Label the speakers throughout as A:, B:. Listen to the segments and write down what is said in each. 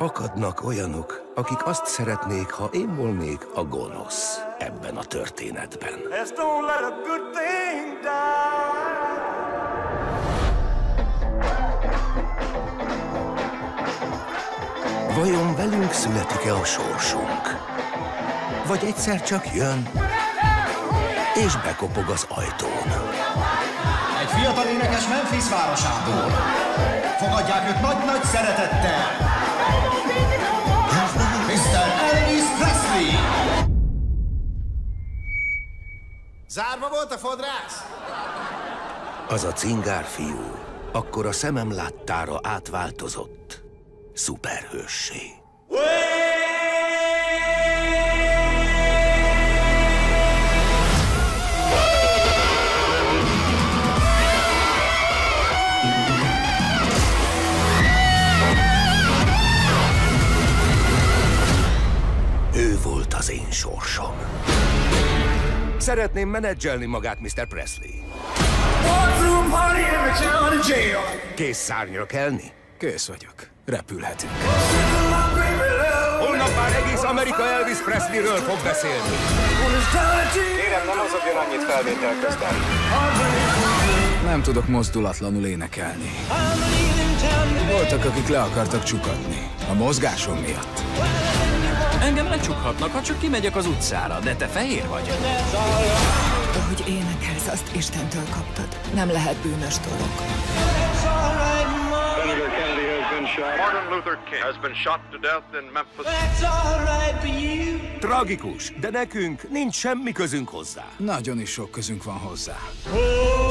A: Akadnak olyanok, akik azt szeretnék, ha én volnék a gonosz ebben a történetben. Vajon velünk születik-e a sorsunk? Vagy egyszer csak jön, és bekopog az ajtón?
B: Egy fiatal énekes Memphis városából. Fogadják őt nagy-nagy szeretettel. Mr. Elvis Presley! Zárva volt a fodrász?
A: Az a cingár fiú akkor a szemem láttára átváltozott szuperhőssé. Ő volt az én sorsom. Szeretném menedzselni magát, Mr. Presley. Kész szárnyra kelni?
C: Kész vagyok. Repülhetünk.
A: Holnap már egész Amerika Elvis Presleyről fog beszélni.
D: Kérem, nem mozogjon annyit felvétel közben.
C: Nem tudok mozdulatlanul énekelni. Voltak, akik le akartak csukatni. A mozgásom miatt.
E: Engem lecsukhatnak, ha csak kimegyek az utcára, de te fehér vagy.
F: Ahogy énekelsz, azt Istentől kaptad. Nem lehet bűnös dolog.
G: Senator Kennedy has been shot. Martin Luther King has been shot to death in Memphis.
A: Tragikus, de nekünk nincs semmi közünk hozzá.
C: Nagyon is sok közünk van hozzá.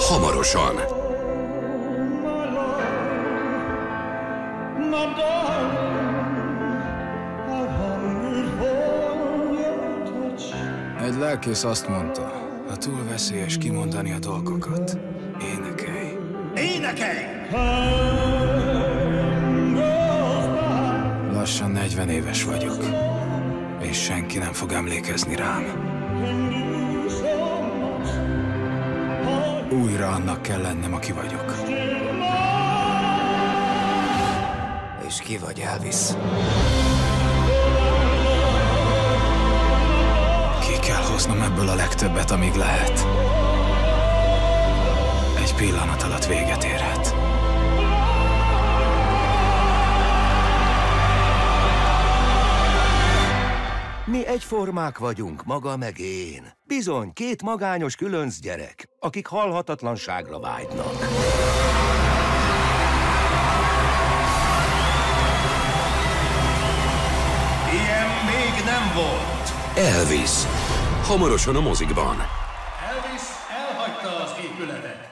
A: Hamarosan.
C: Egy lelkész azt mondta, ha túl veszélyes kimondani a dolgokat, énekelj.
B: Énekelj!
C: Lassan 40 éves vagyok, és senki nem fog emlékezni rám. Újra annak kell lennem, aki vagyok. És ki vagy, Elvis? Ki kell hoznom ebből a legtöbbet, amíg lehet. Egy pillanat alatt véget érhet.
A: Mi egyformák vagyunk, maga meg én. Bizony, két magányos különc gyerek, akik halhatatlanságra vágynak.
B: Ilyen még nem volt.
A: Elvis. Hamarosan a mozikban.
B: Elvis elhagyta az épületet.